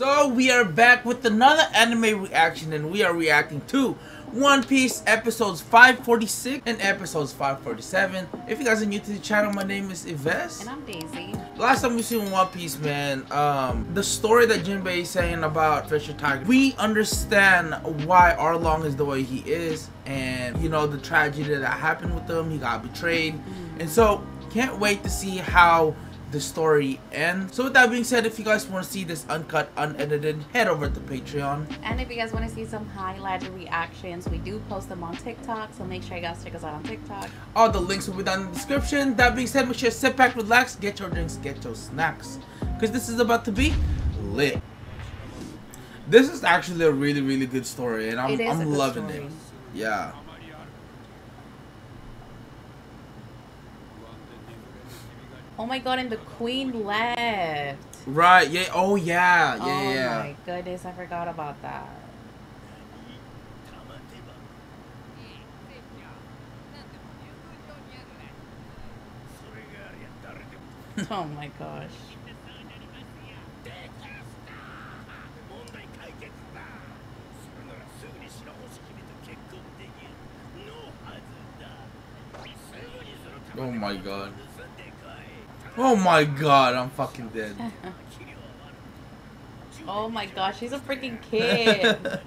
So we are back with another anime reaction and we are reacting to One Piece episodes 546 and episodes 547. If you guys are new to the channel, my name is Yves. And I'm Deisi. Last time we seen One Piece, man, um, the story that Jinbei is saying about Fisher Tiger, we understand why Arlong is the way he is, and you know the tragedy that happened with him. He got betrayed, and so can't wait to see how the story ends. So with that being said, if you guys want to see this uncut, unedited, head over to Patreon. And if you guys want to see some highlighted reactions, we do post them on TikTok, so make sure you guys check us out on TikTok. All the links will be down in the description. That being said, make sure to sit back, relax, get your drinks, get your snacks. Because this is about to be lit. This is actually a really, really good story, and I'm, It is a I'm loving story. it. Yeah. Oh my god, and the queen left. Right, yeah, oh yeah, yeah, oh yeah. my goodness, I forgot about that. Oh my gosh. Oh my god. Oh my god, I'm fucking dead. Oh my gosh, she's a freaking kid.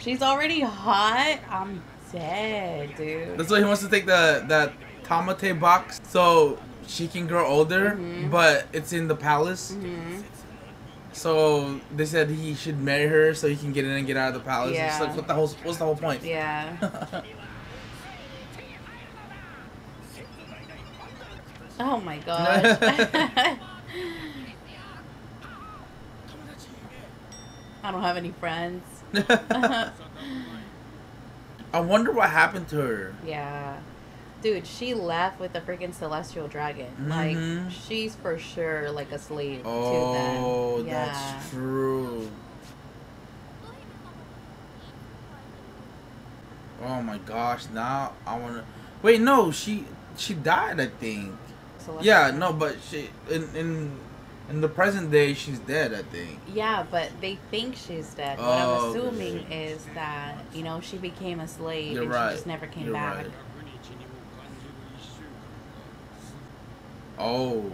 she's already hot. I'm dead, dude. That's why he wants to take the that Tamate box so she can grow older, Mhm. but it's in the palace. Mhm. So they said he should marry her so he can get in and get out of the palace. It's Yeah. like what the whole what's the whole point? Yeah. Oh my gosh. I don't have any friends. I wonder what happened to her. yeah. Dude, she left with the freaking celestial dragon. Mhm. Like, she's for sure like a slave Oh, to them. Yeah. that's true. Oh my gosh! Now I wanna. Wait, no, she she died. I think. Celestial Yeah, no, but she in in in the present day she's dead. I think. Yeah, but they think she's dead. What Oh, I'm okay. assuming is that, you know, she became a slave You're and right. she just never came You're back. right. Oh.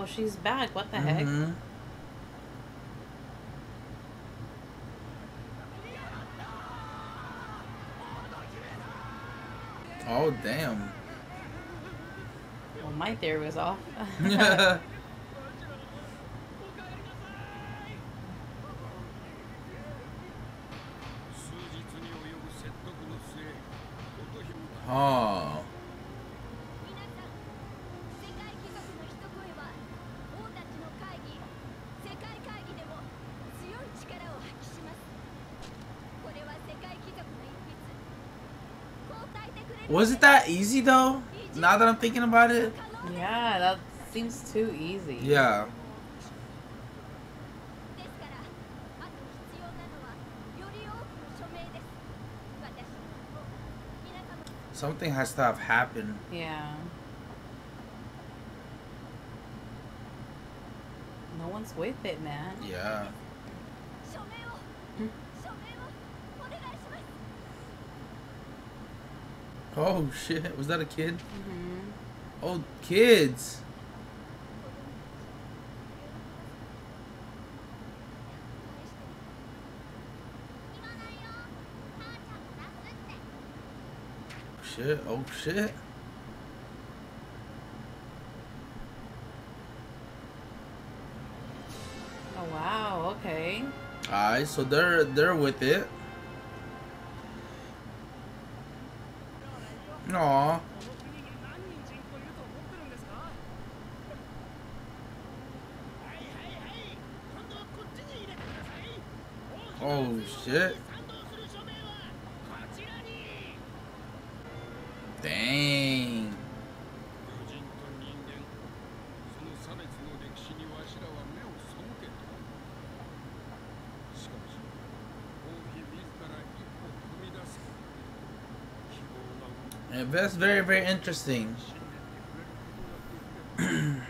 Oh, she's back. What the heck? Mhm. Oh damn. Well, my theory was off. Was it that easy though? Now that I'm thinking about it. Yeah, that seems too easy. Yeah. Something has to have happened. Yeah. No one's with it, man. Yeah. Oh shit. Was that a kid? hmm Oh, kids. Shit. Oh shit. Oh, wow. Okay. Alright, so they're they're with it. Aw. Oh shit. Dang. That's very, very interesting.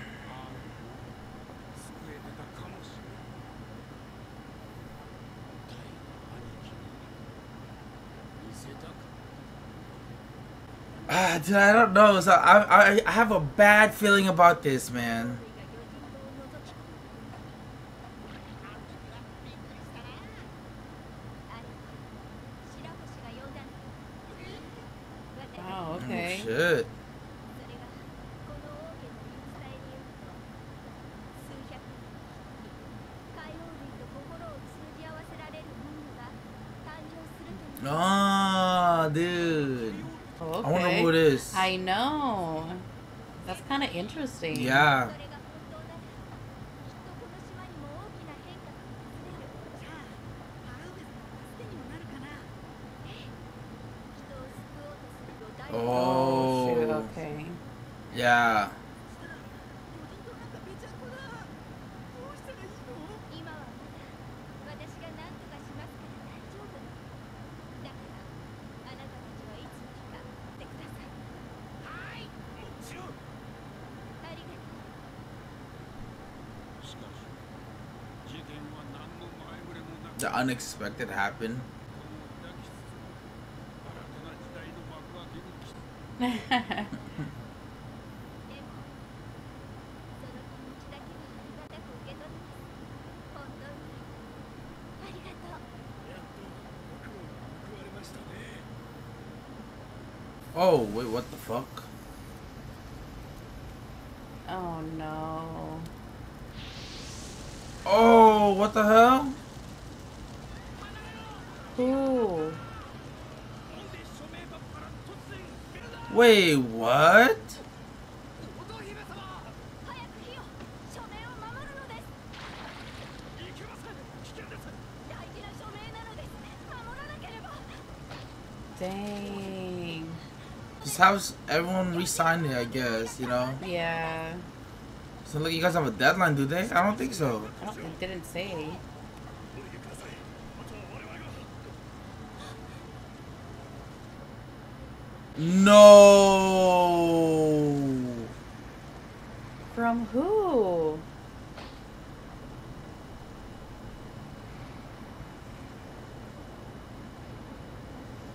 Ah, dude, I don't know. So I, I, I have a bad feeling about this, man. scene. Yeah. Oh. oh shoot, okay. Yeah. unexpected happen. oh, wait, what the fuck? Oh no. Oh, what the hell? cool. Wait, what? Dang. Just have everyone resign it, I guess, you know? Yeah. So look, you guys have a deadline, do they? I don't think so. I don't, it didn't say. No. From who?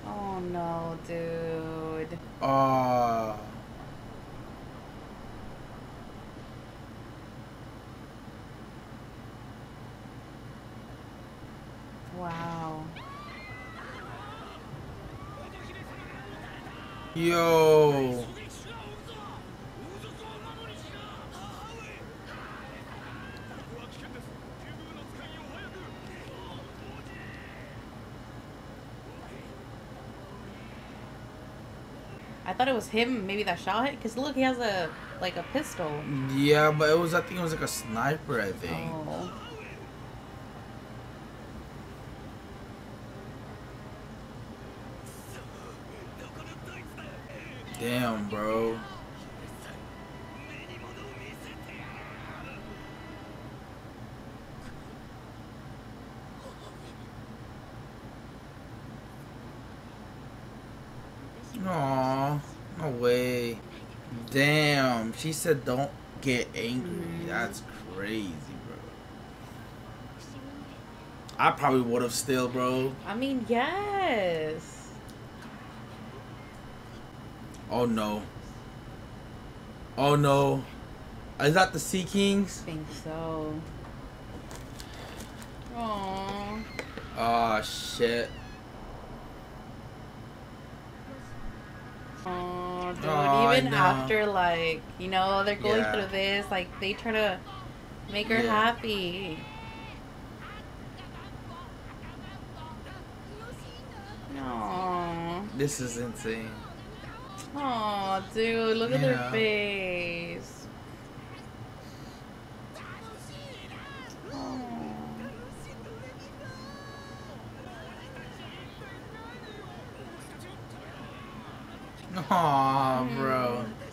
Oh no, dude. Uh, Wow. Yo. I thought it was him, maybe that shot it. Cause look, he has a like a pistol. Yeah, but it was, I think it was like a sniper, I think. Oh. Damn, bro. No, no way. Damn, she said don't get angry. That's crazy, bro. I probably would have still, bro. I mean, yes. Oh no. Oh no. Is that the Sea Kings? I think so. Aww. Oh shit. Oh, dude. Oh, Even know. after, like, you know, they're going Yeah. through this, like, they try to make her Yeah. happy. No. This is insane. Aw, dude, look at Yeah. their face. Aw. Aw, bro. Hmm.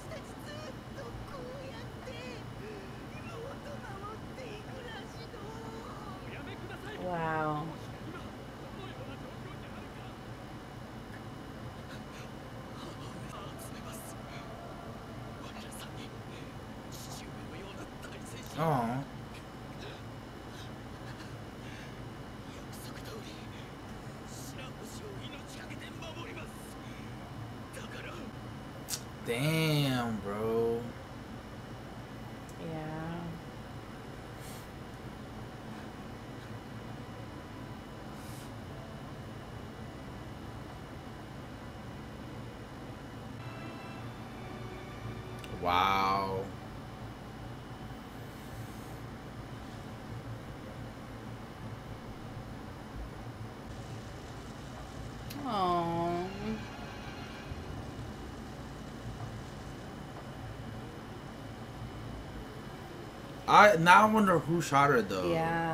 Wow. Oh. I now I wonder who shot her though. Yeah.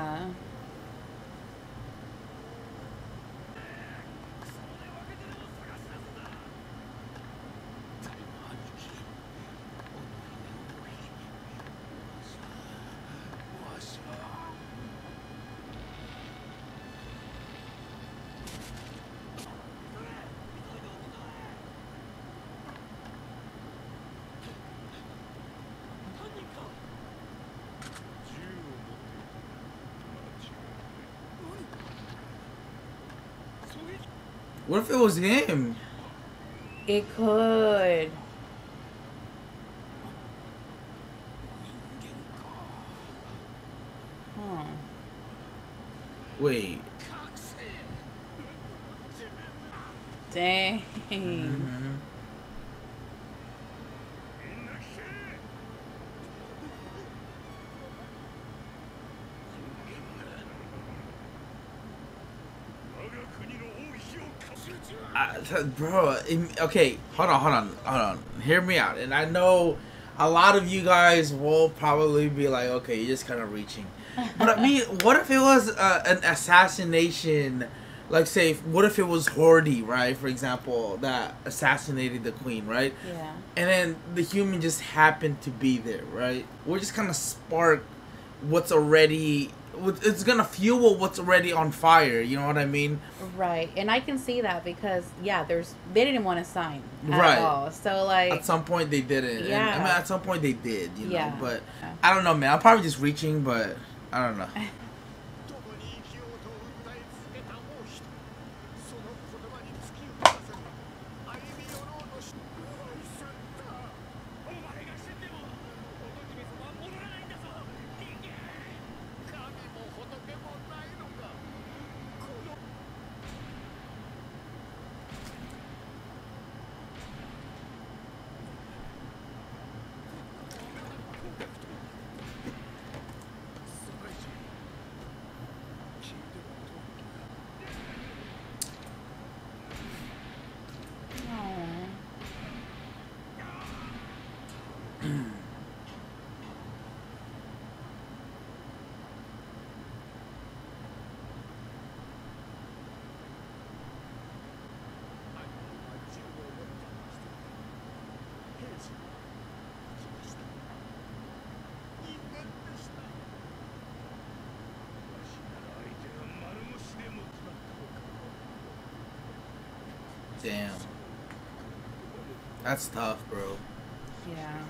What if it was him? It could. Huh. Wait. Dang. I, bro, okay, hold on, hold on, hold on. Hear me out. And I know a lot of you guys will probably be like, okay, you're just kind of reaching. But I mean, what if it was uh, an assassination? Like, say, what if it was Hordy, right? For example, that assassinated the queen, right? Yeah. And then the human just happened to be there, right? We're just kind of spark what's already. It's gonna fuel what's already on fire. You know what I mean? Right. And I can see that because yeah, there's they didn't want to sign at Right. all. So like At some point they didn't. And, I mean, at some point they did. You know, Yeah. but Yeah. I don't know, man. I'm probably just reaching, but I don't know. Damn. That's tough, bro. Yeah.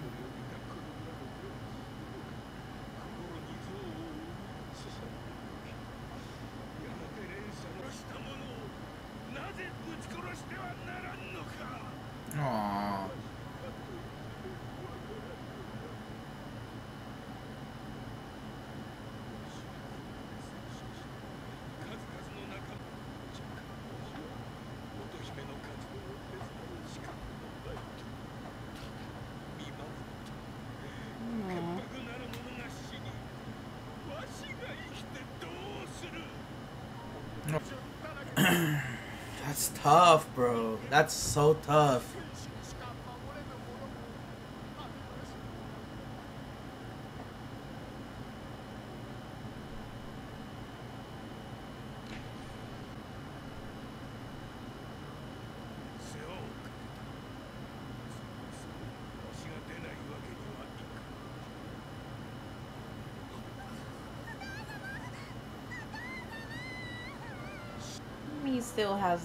That's tough, bro. That's so tough.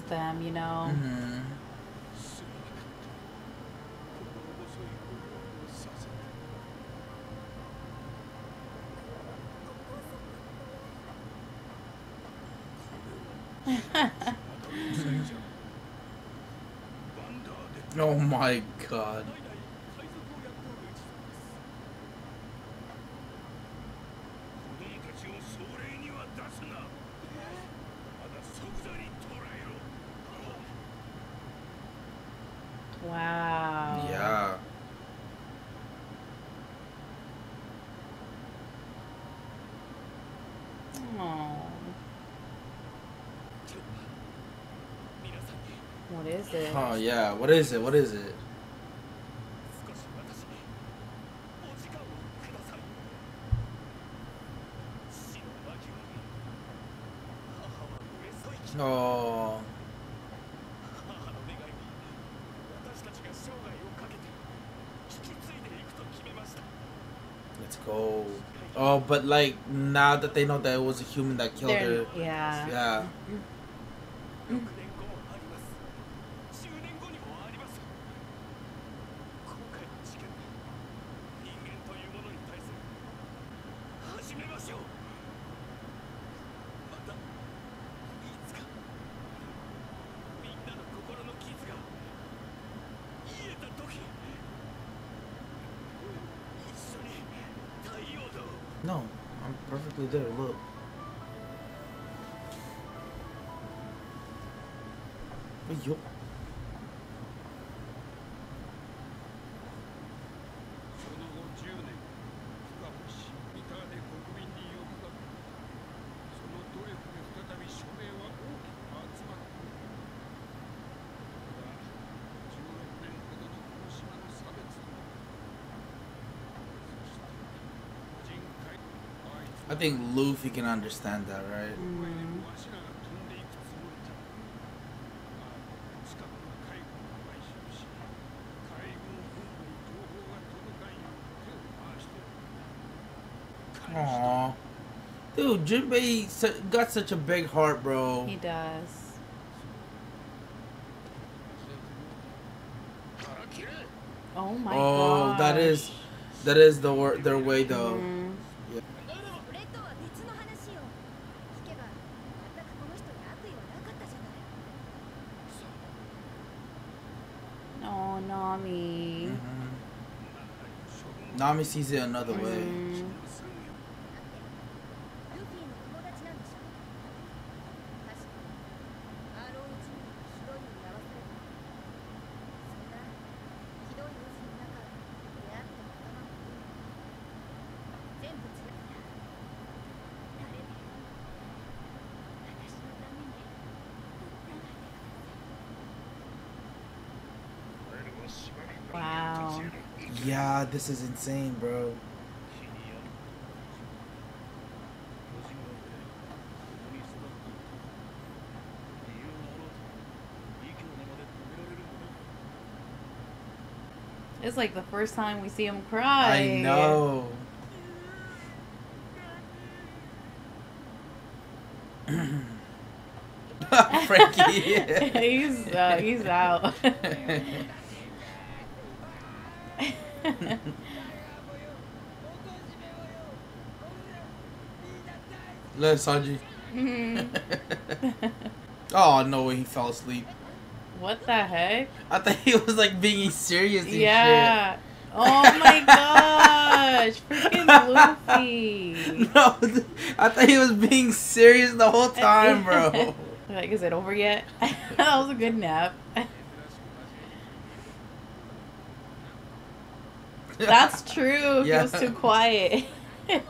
them, you know. Mm-hmm. oh my god. What is it? Oh yeah, what is it? What is it? Oh. Let's go. Oh, but like now that they know that it was a human that killed They're, her. Yeah. Yeah. Mm-hmm. No, I'm perfectly there, look. But yo Luffy can understand that, right? Mm. Aww. Dude, Jinbei got such a big heart, bro. He does. Oh my god. Oh, gosh. that is that is the their way though. Mm. Tommy sees it another way. Mm. Yeah, this is insane, bro. It's like the first time we see him cry. I know. Franky. he's uh, he's out. Let Sanji. Mm-hmm. oh no, he fell asleep. What the heck? I thought he was like being serious. yeah. Shit. Oh my gosh! Freaking Luffy. No, I thought he was being serious the whole time, bro. like, is it over yet? that was a good nap. That's true. Yeah. He was too quiet.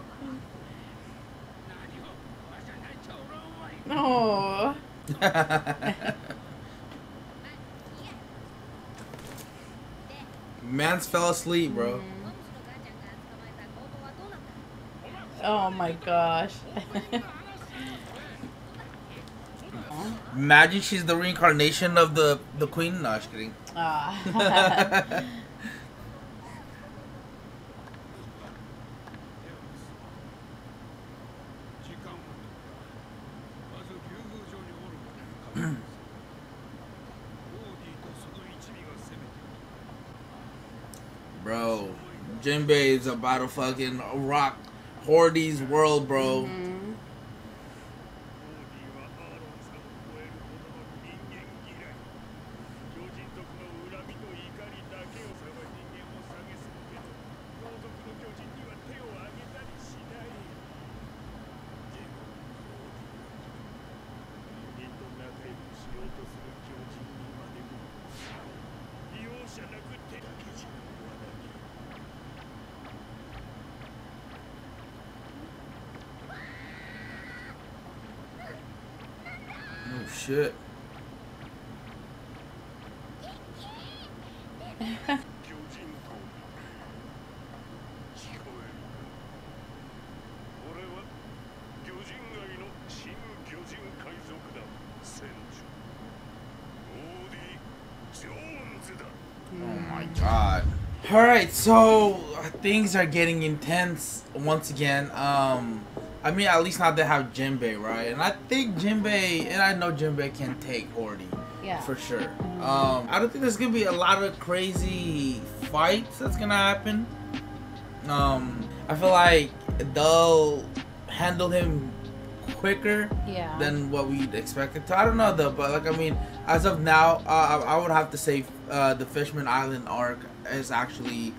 no. Mans fell asleep, bro. Mm. Oh my gosh. Imagine she's the reincarnation of the the queen. No, just kidding. Ah. records about a fucking rock Hordy's world, bro. Mm-hmm. shit. Oh Alright, so uh, things are getting intense once again. Um, I mean at least not they have Jinbei, right? And I think Jinbei and I know Jinbei can take Hordy. Yeah. For sure. Um I don't think there's gonna be a lot of crazy fights that's gonna happen. Um I feel like they'll handle him quicker Yeah. than what we'd expected to. I don't know though, but like I mean, as of now, uh, I I would have to say uh, the Fishman Island arc has actually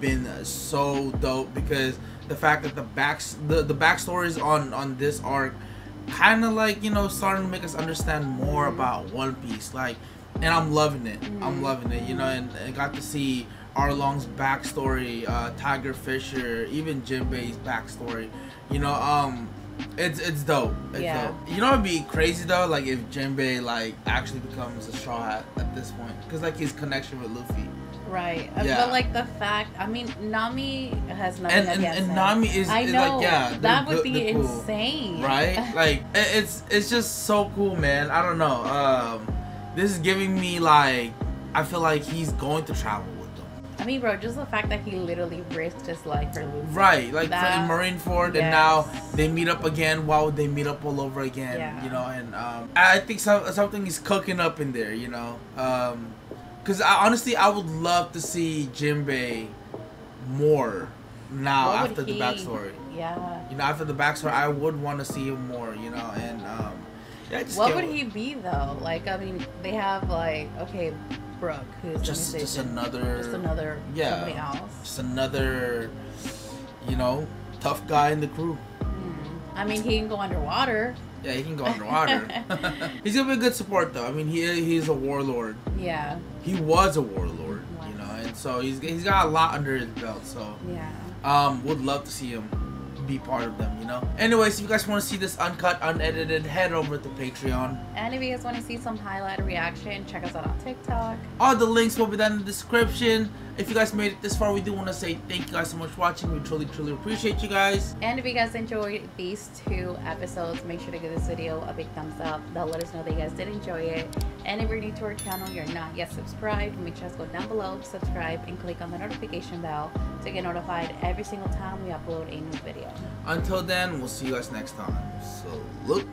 been so dope because the fact that the backs the the backstories on on this arc kind of like you know starting to make us understand more about One Piece, like, and I'm loving it. I'm Mhm. loving it, you know, and I got to see. Arlong's backstory, uh, Tiger Fisher, even Jinbei's backstory. You know, um, it's it's dope. It's Yeah. dope. You know it'd be crazy though? Like if Jinbei like actually becomes a straw hat at this point, because like his connection with Luffy, Right. Uh, Yeah. But like the fact, I mean, Nami has nothing and and, and. Nami is, I know. like yeah, that would good- be cool, insane. right? Like it's it's just so cool, man. I don't know. Um, this is giving me like I feel like he's going to travel with them. I mean, bro, just the fact that he literally risked his life for Luffy. Right, like That- in Marineford, and now they meet up again. Why would they meet up all over again? Yeah. You know, and um, I think some, something is cooking up in there. You know, because I, honestly, I would love to see Jinbei more now What after the he- backstory. Yeah. You know, after the backstory, I would want to see him more. You know, and um, yeah, What would he be though? Like, I mean, they have like, okay, Brook, who's Just, just another, just another yeah. somebody else. just another, you know, tough guy in the crew. Hmm. I mean, he can go underwater. Yeah, he can go underwater. he's gonna be a good support though. I mean, he he's a warlord. Yeah. He was a warlord, you know, and so he's he's got a lot under his belt. So Yeah. um, would love to see him be part of them, you know. Anyways, if you guys want to see this uncut, unedited, head over to Patreon. And if you guys want to see some highlight reaction, check us out on TikTok. All the links will be down in the description. If you guys made it this far, we do want to say thank you guys so much for watching. We truly, truly appreciate you guys. And if you guys enjoyed these two episodes, make sure to give this video a big thumbs up. That'll let us know that you guys did enjoy it. And if you're new to our channel, you're not yet subscribed, make sure to go down below, subscribe, and click on the notification bell to get notified every single time we upload a new video. Until then, we'll see you guys next time. Salute.